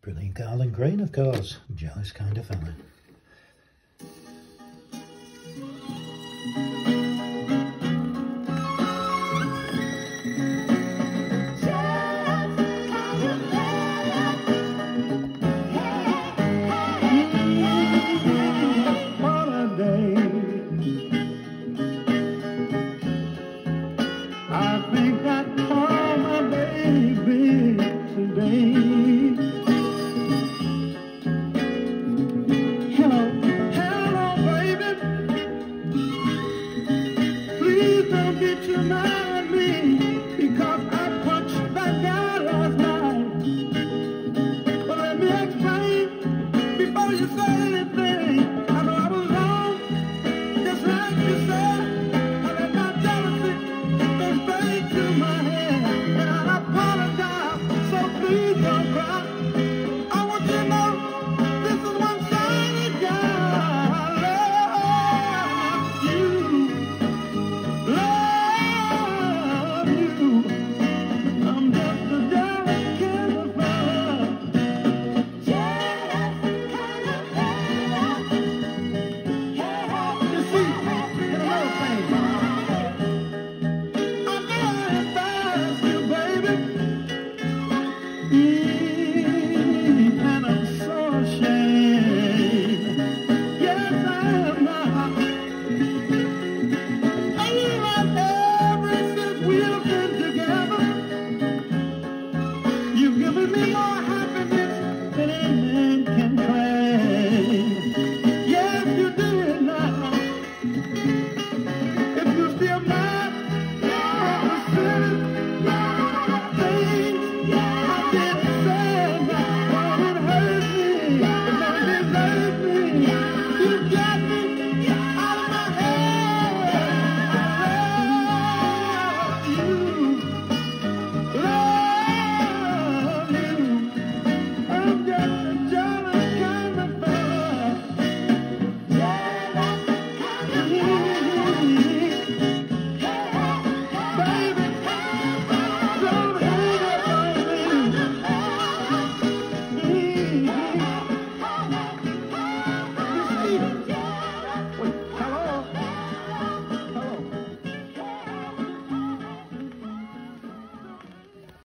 Brilliant Garland Green, of course. Jealous kind of fella. get your mind made. Hey!